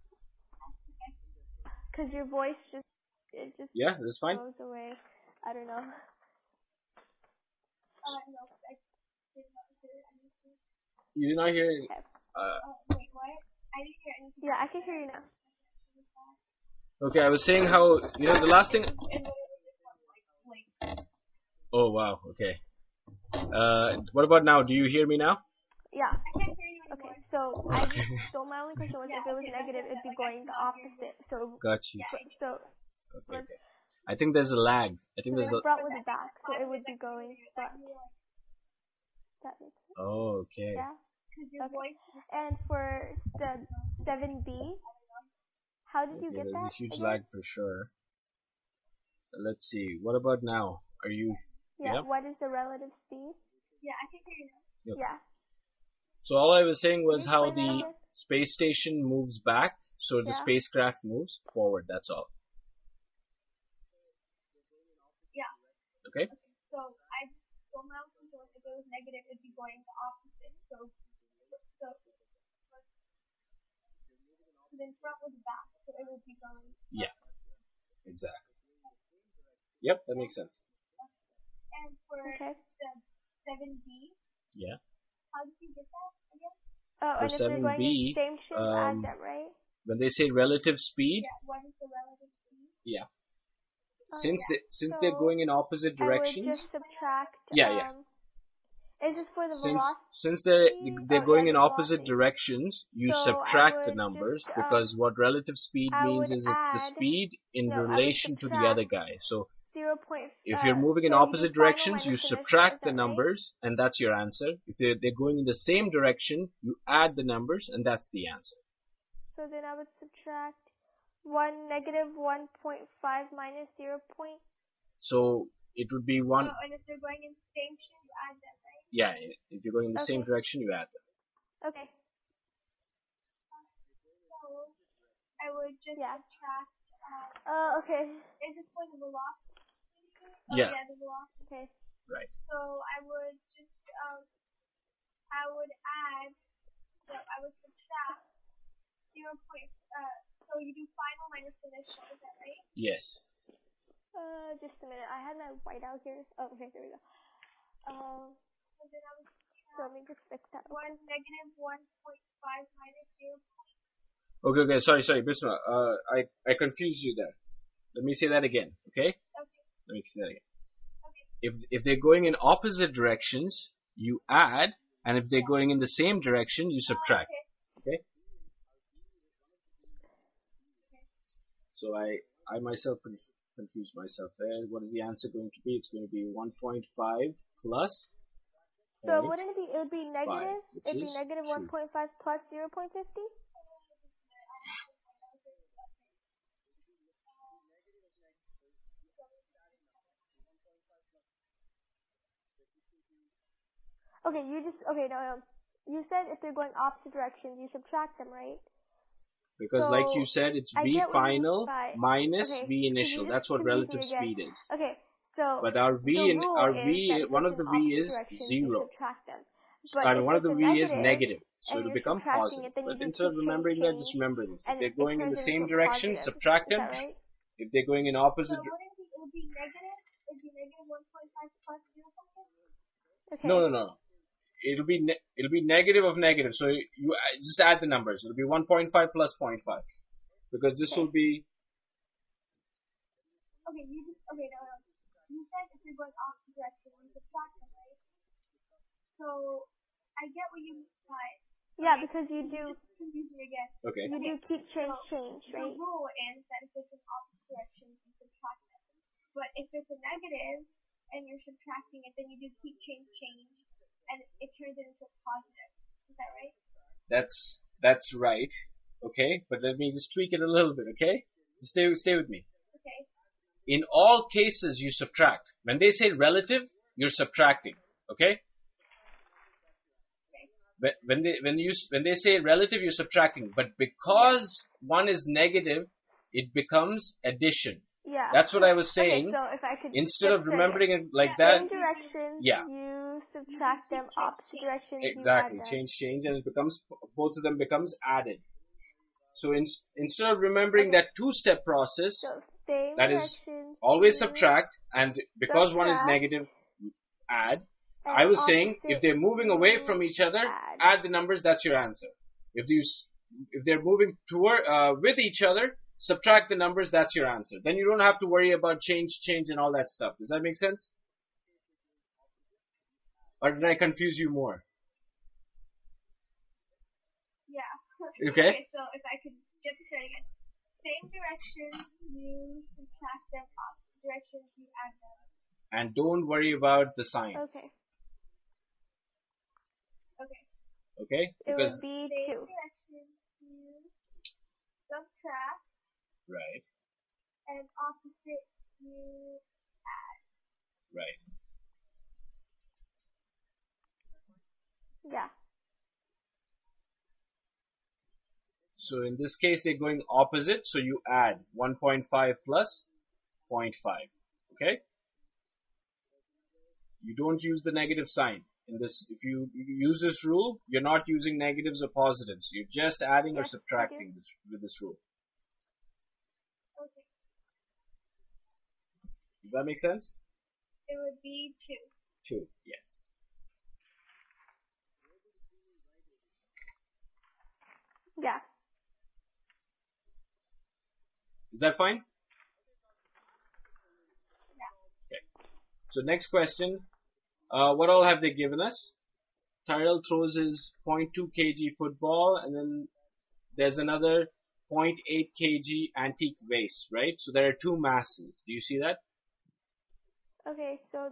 cause your voice just, it just Yeah, that's fine. goes away. I don't know. Uh, no, I did not hear anything. You did not hear. Okay. Uh, Uh, wait, what? I didn't hear anything. Yeah, I can hear you now. okay, I was saying how you know the last thing. It literally just went like blank. Oh wow. Okay. Uh, what about now? Do you hear me now? Yeah. I can't hear you Okay, so I so my only question was if it was negative, it'd be going the opposite. So, Got you. so, Okay. okay. I think there's a lag. I think so there's the a. front with the back, so it would be going front. That makes sense. Oh, okay. Yeah. Okay. And for the 7B, how did you Okay, get there's that? a huge again? lag for sure. Let's see. What about now? Are you? Yeah. Yep. What is the relative speed? Yeah, I can hear you now. Yep. Yeah. So all I was saying was how the space station moves back, so the Yeah. spacecraft moves forward. That's all. Yeah. Okay. So I so my also was if it was negative, it'd be going the opposite. So so so then front was back, so it would be going. Yeah. Exactly. Yep, that makes sense. And for Okay. the seven B, Yeah. how did you get that again? Oh, For and if they're going 7B, same shape, um, add them, right? When they say relative speed, Yeah, what is the relative speed? yeah. Oh, Since yeah. they since they're going in opposite I would directions, just subtract. Yeah, yeah. Um, is this for the since velocity? since they're they're Oh, going yeah, in opposite velocity. directions, you So subtract the numbers just, um, because what relative speed I means would is it's the speed in no, relation to the other guy. So Zero point. If you're moving in so you do opposite directions, you subtract the numbers, and that's your answer. If they're, they're going in the same direction, you add the numbers, and that's the answer. So then I would subtract one negative one point five minus zero point. So it would be one. Oh, and if they're going in the same shape, you add them, right? Yeah, if you're going in the same direction, you add them. Okay. So I would just Yeah. subtract. Uh, Uh, okay. is this for the velocity? Oh, Yeah. yeah, the velocity. Okay. Right. So I would just um, I would add. So I would subtract zero point. Uh, so you do final minus initial. Is that right? Yes. Uh, just a minute. I had my white out here. Oh, okay, there we go. Um, So then I would So let me just fix that. One negative 1.5 minus 0. Okay, okay, sorry, sorry, Bisma. Uh, I, I confused you there. Let me say that again, okay? Let me say that again. Okay. If, if they're going in opposite directions, you add, and if they're going in the same direction, you subtract, Okay. okay? So I, I myself con- confused myself there. What is the answer going to be? It's going to be 1.5 plus So wouldn't it be? It would be negative. It'd be negative two. 1.5 plus 0.50. Okay, you just okay. No, no. You said if they're going opposite directions, you subtract them, right? Because like you said, it's I V get what you mean final minus okay, V initial. That's what relative speed is. Okay, so But our V the in our V one of the V is zero. You subtract them. But and one of it's the a V is negative, negative. So and it'll become positive. it, But instead of remembering that, just remember this. If they're going in the same direction, positive. subtract them. right? If they're going in opposite wouldn't it be, it would be negative? It would be negative 1.5 plus 0 something? Okay. No, no, no. It'll be ne- it'll be negative of negative. So you uh, just add the numbers. It'll be 1.5 plus 0.5 because this Okay. will be Okay, you just, okay, no, no. You said if you're going opposite direction, you subtract them, right? So, I get what you mean by, Yeah, because you do confuse me again. okay. you do keep change change, The right? rule is that if it's in opposite directions, you subtract them. But if it's a negative, and you're subtracting it, then you do keep change change, and it turns it into a positive. Is that right? That's that's right. Okay, but let me just tweak it a little bit. Okay, just stay stay with me. Okay. In all cases, you subtract. When they say relative, you're subtracting. Okay. When when they when you when they say relative, you're subtracting. But because one is negative, it becomes addition. Yeah. That's what I was saying. Okay, so if I could Instead of remembering it like that, directions, Yeah. you subtract them. Opposite directions, exactly change change and it becomes both of them becomes added. So in, instead of remembering that two-step process, So That is always subtract and because one is negative add i was saying if they're moving away from each other add. add the numbers that's your answer if you if they're moving toward uh, with each other subtract the numbers that's your answer then you don't have to worry about change change and all that stuff does that make sense or did i confuse you more Yeah. Okay. so if I could get this right again. Same direction, you subtract them. Opposite direction, you add them. and don't worry about the signs Okay. Okay. okay It because would be Same two. direction, you subtract, right and opposite, you add. right Yeah. So in this case, they're going opposite, so you add 1.5 plus 0.5. Okay? You don't use the negative sign. In this, if you, you use this rule, you're not using negatives or positives. You're just adding or Yes, do. subtracting this, with this rule. Does that make sense? It would be two. Two. Yes. Yeah. Is that fine? Okay. So next question. Uh, what all have they given us? Tyrell throws his 0.2 kg football and then there's another 0.8 kg antique vase, right? So there are two masses. Do you see that? Okay, so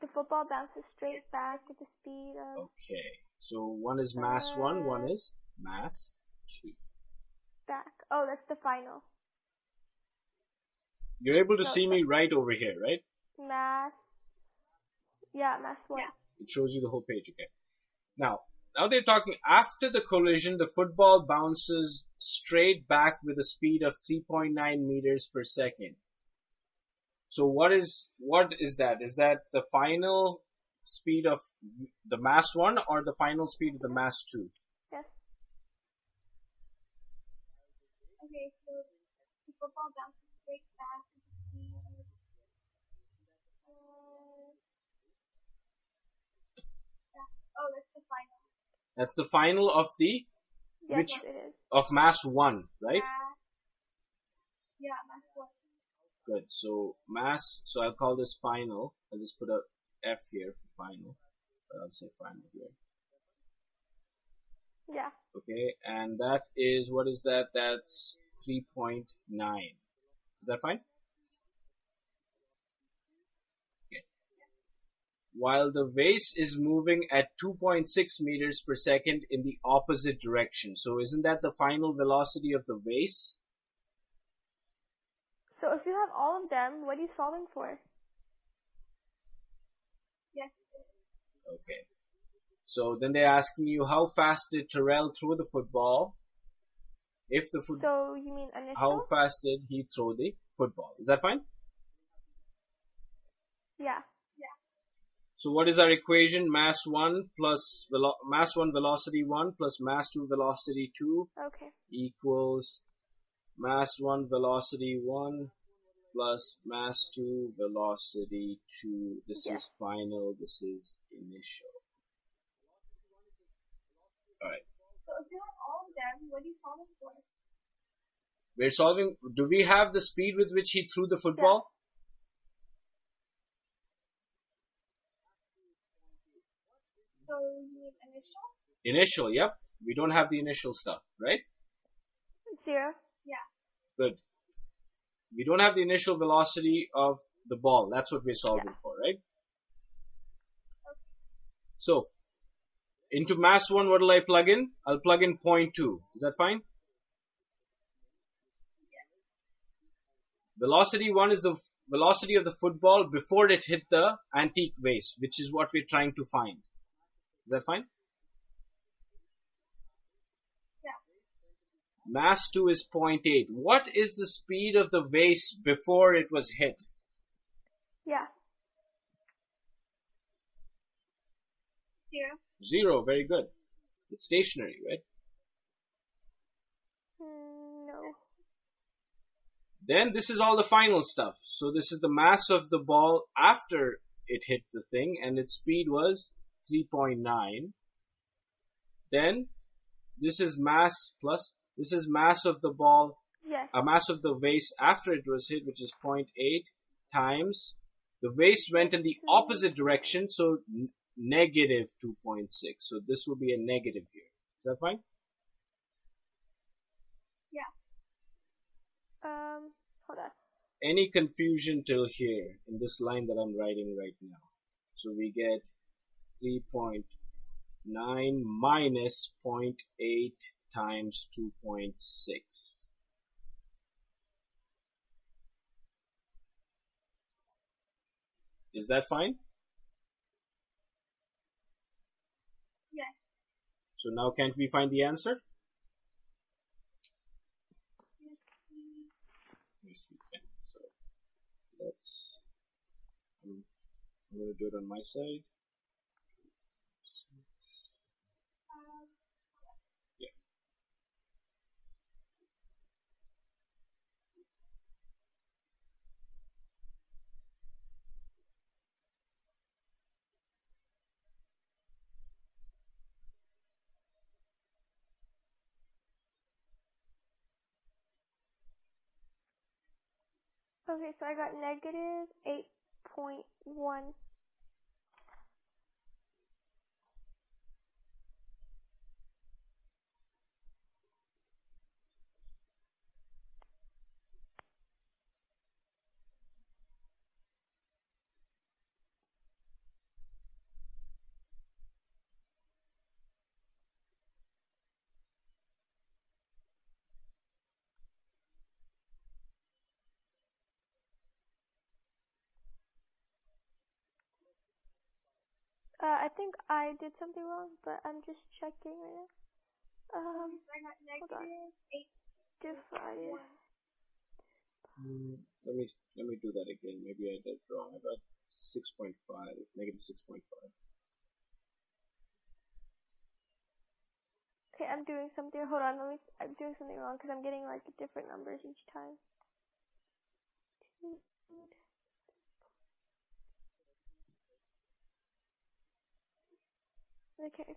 the football bounces straight back with the speed of Okay. So one is mass one, one uh, is mass two. back. Oh, that's the final. You're able to So- see me right over here, right? Mass. Yeah, mass one. Yeah. It shows you the whole page, okay. Now, now they're talking after the collision, the football bounces straight back with a speed of 3.9 meters per second. So what is, what is that? Is that the final speed of the mass one or the final speed of the mass two? Yes. Okay, so the football bounces straight back the speed uh. Oh, that's final. That's the final of the Yes, which it is. of mass one, right? Mass, yeah, mass one. Good. So mass. So I'll call this final. I'll just put a F here for final. Or I'll say final here. Yeah. Okay, and that is what is that? That's 3.9. Is that fine? Okay. While the vase is moving at 2.6 meters per second in the opposite direction. So isn't that the final velocity of the vase? So if you have all of them, what are you solving for? Yes. Okay. So then they're asking you how fast did Terrell throw the football? If the foot, So you mean initial? how fast did he throw the football? Is that fine? Yeah. Yeah. So what is our equation? Mass 1 plus velo mass 1 velocity 1 plus mass 2 velocity 2 Okay. equals mass 1 velocity 1 plus mass 2 velocity 2. This Yeah. is final, this is initial. Alright. So if you have all of them, what are you solving for? We're solving, do we have the speed with which he threw the football? So you mean initial? Initial, yep. We don't have the initial stuff, right? Zero. Yeah. Good. We don't have the initial velocity of the ball. That's what we're solving Yeah. for, right? So, into mass 1, what will I plug in? I'll plug in 0.2. Is that fine? Velocity 1 is the velocity of the football before it hit the antique vase, which is what we're trying to find. Is that fine? Mass 2 is 0.8. What is the speed of the vase before it was hit? Yeah. Zero. Zero. Very good. It's stationary, right? Mm, no. Then this is all the final stuff. So this is the mass of the ball after it hit the thing and its speed was 3.9. Then this is mass plus this is mass of the ball Yes. a mass of the vase after it was hit which is 0.8 times the vase went in the opposite direction so n- negative 2.6 so this will be a negative here is that fine Yeah. Um, hold on. any confusion till here in this line that I'm writing right now so we get 3.9 minus 0.8 times 2.6 is that fine Yes. So now can't we find the answer? Yes, we can. So let's. I'm, going to do it on my side. Okay, so I got negative 8.1. Uh, I think I did something wrong, but I'm just checking right now. Um, so hold on. negative eight. divided. Mm, let me let me do that again. Maybe I did wrong. I got 6.5, negative 6.5. Okay, I'm doing something. Hold on, let me. I'm doing something wrong because I'm getting like different numbers each time. Okay.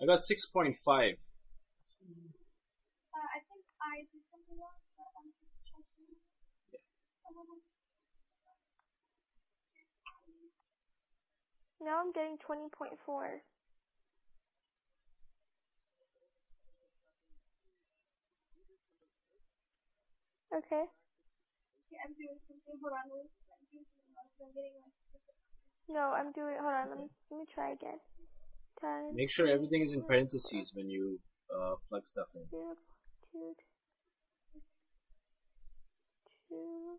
I got 6.5. Uh, I think I did something wrong, but I'm just checking. Yeah. Now I'm getting 20.4. Okay. Yeah, I'm doing something. Hold on, I'm doing something else. I'm getting like. No, I'm doing. Hold on. Let me let me try again. Time. Make sure everything is in parentheses when you uh, plug stuff in. Zero point two two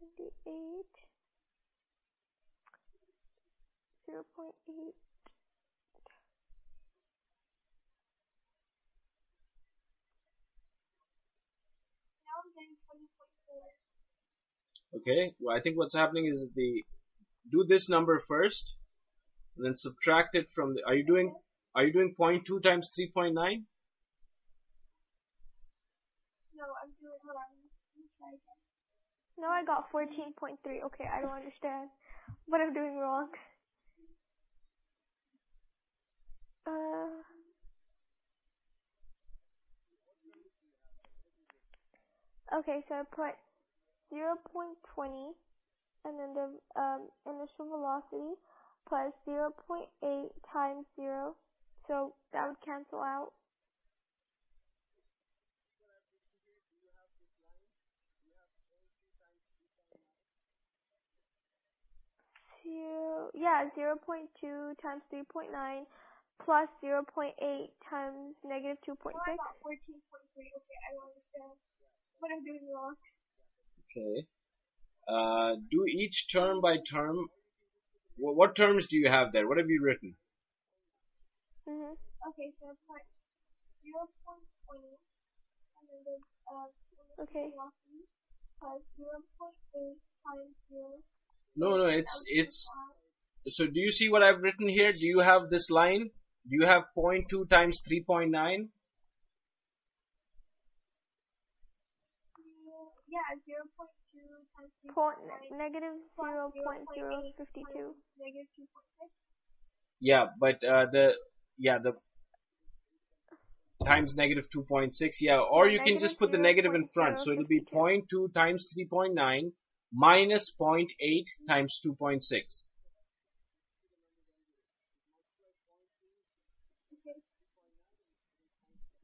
seventy eight zero point eight Now I'm getting 20.4. Okay. Well, I think what's happening is the do this number first, and then subtract it from the. Are you doing? Are you doing 0.2 times 3.9? No, I'm doing. No, I got fourteen point three. Okay, I don't understand what I'm doing wrong. Uh. Okay, so I put 0.20 and then the um, initial velocity plus 0.8 times 0. So that would cancel out. Yeah, 0.2 times 3.9 plus 0.8 times negative 2.6. No, I got 14.3. Okay, I understand what I'm doing wrong. Okay. Uh, do each term by term. What, what terms do you have there? What have you written? Mm-hmm. Okay, so I put 0.20 and then the uh, Okay. velocity plus 0.8 times 0. No, no, it's it's. So do you see what I've written here? Do you have this line? Do you have 0.2 times 3.9? Yeah, 0.2 times 3.9 Point, negative plus 0.052. negative 2.6. Yeah, but uh, the yeah the times negative 2.6 yeah or Yeah, you can just put the negative in front so it'll be 0.052. 0.2 times 3.9 minus 0.8 times 2.6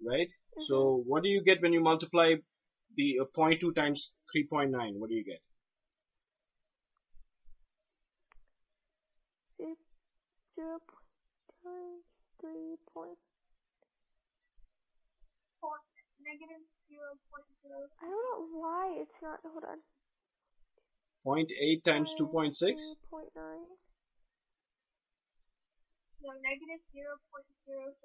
right so what do you get when you multiply the uh, 0.2 times 3.9 what do you get Zero times three point. Point, negative 0.0. I don't know why it's not. Hold on. 0.8 times 2.6 Three point nine. No, negative 0.052.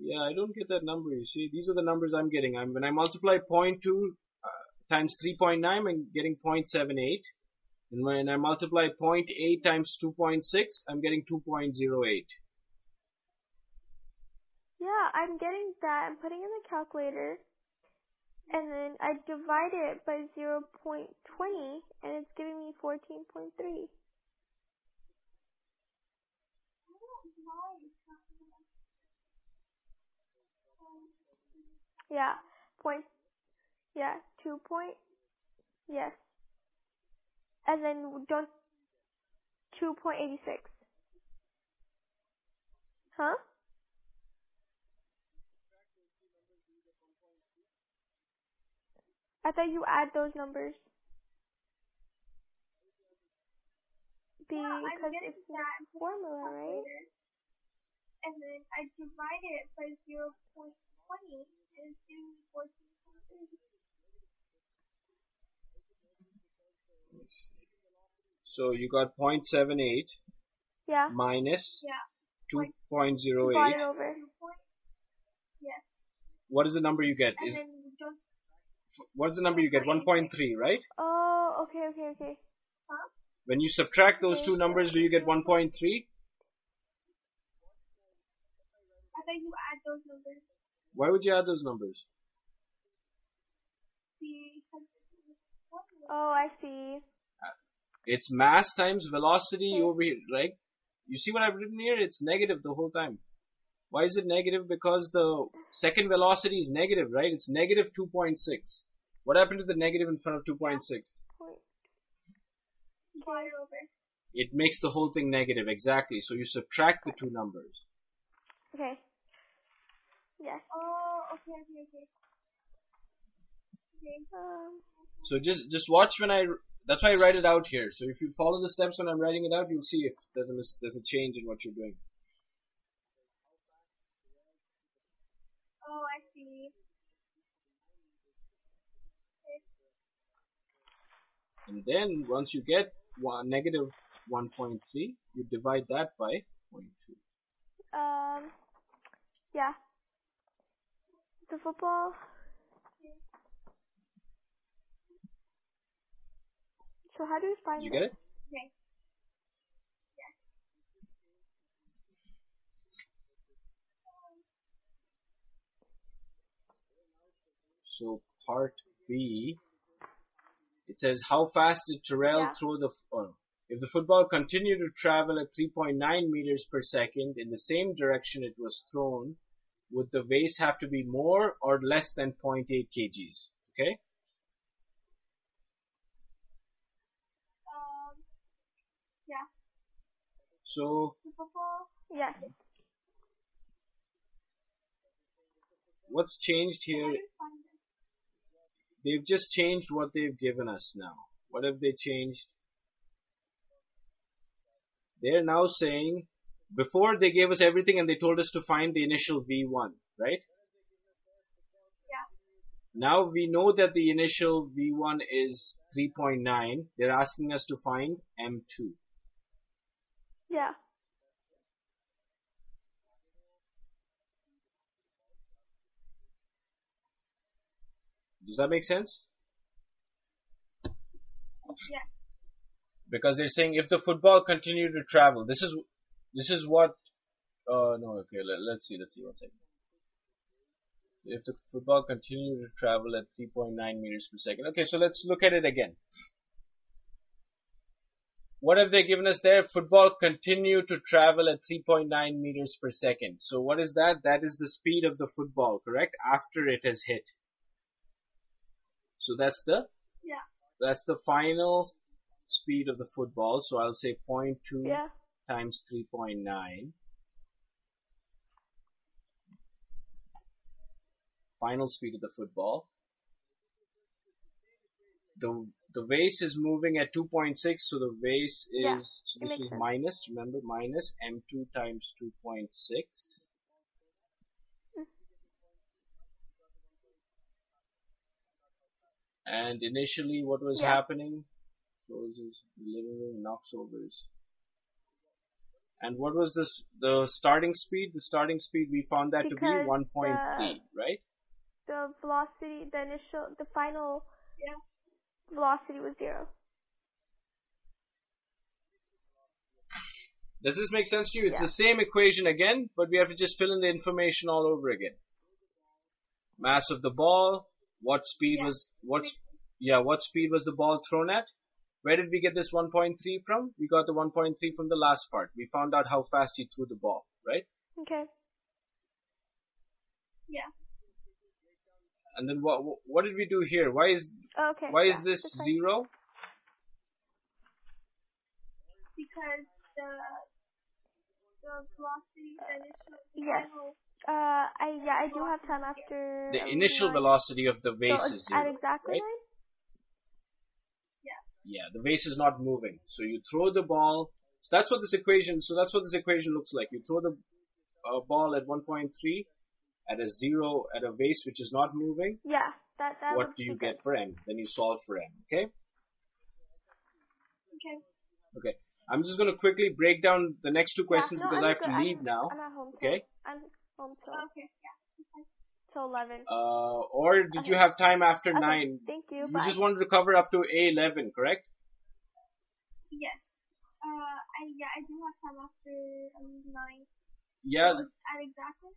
Yeah, I don't get that number. You see, these are the numbers I'm getting. I'm, when I multiply 0.2 uh, times 3.9, I'm getting 0.78. And when I multiply 0.8 times 2.6, I'm getting 2.08. Yeah, I'm getting that. I'm putting in the calculator. And then I divide it by 0.20, and it's giving me 14.3. Yeah, point. Yeah, two point. Yes. And then don't. Two point eighty six. Huh? I thought you add those numbers. Yeah, Because getting it's that and put it in the formula, right? And then I divide it by 0.20 giving me 14.3. So you got 0.78 Yeah. minus Yeah. 2.08. Divide it over. Two point. Yes. What is the number you get? And Is what is the number you get? 1.3, right? Oh, okay, okay, okay. huh? When you subtract those two numbers, do you get 1.3? I thought you add those numbers. Why would you add those numbers? Because it's a formula. Oh, I see. It's mass times velocity Okay. over here, right? You see what I've written here? It's negative the whole time. Why is it negative? Because the second velocity is negative, right? It's negative 2.6. What happened to the negative in front of 2.6? Point. It makes the whole thing negative, exactly. So you subtract the two numbers. Okay. Yes. Oh, okay, okay, okay. Okay. Um. So just just watch when I. That's why I write it out here. So if you follow the steps when I'm writing it out, you'll see if there's a mis- there's a change in what you're doing. Oh, I see. And then once you get one, negative 1.3, you divide that by 0.2. Um. Yeah. The football. So how do you find You it? get it? Okay. So part B, it says how fast did Terrell Yeah. throw the? Oh, if the football continued to travel at 3.9 meters per second in the same direction it was thrown, would the vase have to be more or less than 0.8 kgs? Okay. Um, yeah. So. Yes. what's changed here? do you find it? They've just changed what they've given us now. What have they changed? They're now saying, before they gave us everything and they told us to find the initial V1, right? Yeah. Now we know that the initial V1 is 3.9. They're asking us to find M2. Yeah. Does that make sense? Yeah. Because they're saying if the football continued to travel, this is this is what. Uh, no, okay. Let, let's see. Let's see one second. If the football continued to travel at 3.9 meters per second. Okay, so let's look at it again. What have they given us there? Football continued to travel at 3.9 meters per second. So what is that? That is the speed of the football, correct? After it has hit. So that's the Yeah. that's the final speed of the football. So I'll say 0.2 Yeah. Times 3.9. Final speed of the football. The the vase is moving at 2.6, so the vase is Yeah, so this is sense. minus. Remember minus m2 times 2.6. And initially, what was Yeah. happening? Closes the living room, knocks over his. And what was this? The starting speed? The starting speed we found that to be Because uh, 1.3, right? The velocity, the initial, the final Yeah. velocity was zero. Does this make sense to you? It's Yeah. the same equation again, but we have to just fill in the information all over again. Mass of the ball, what speed Yeah. was what's yeah, what speed was the ball thrown at? Where did we get this 1.3 from? We got the 1.3 from the last part. We found out how fast he threw the ball, right? Okay. Yeah. And then what what did we do here? Why is Okay. why is this that's zero? Because the the velocity, the initial, the yes. final. Uh, I yeah, I do have time after. The initial velocity of the So vase it's is at exactly right? Yeah, the vase is not moving. So you throw the ball. So that's what this equation. So that's what this equation looks like. You throw the uh, ball at 1.3 at a zero at a vase which is not moving. Yeah, that that. What do you get for m? Then you solve for m. Okay. Okay. Okay. I'm just going to quickly break down the next two questions yeah, no, because I'm i have good. to leave I'm, now. I'm okay. I'm home till. Okay. Yeah. Till 11. Uh, or did okay. you have time after okay. 9? You. You just wanted to cover up to A11, correct? Yes. Uh, I yeah, I do have time after um, nine. Yeah. At exactly.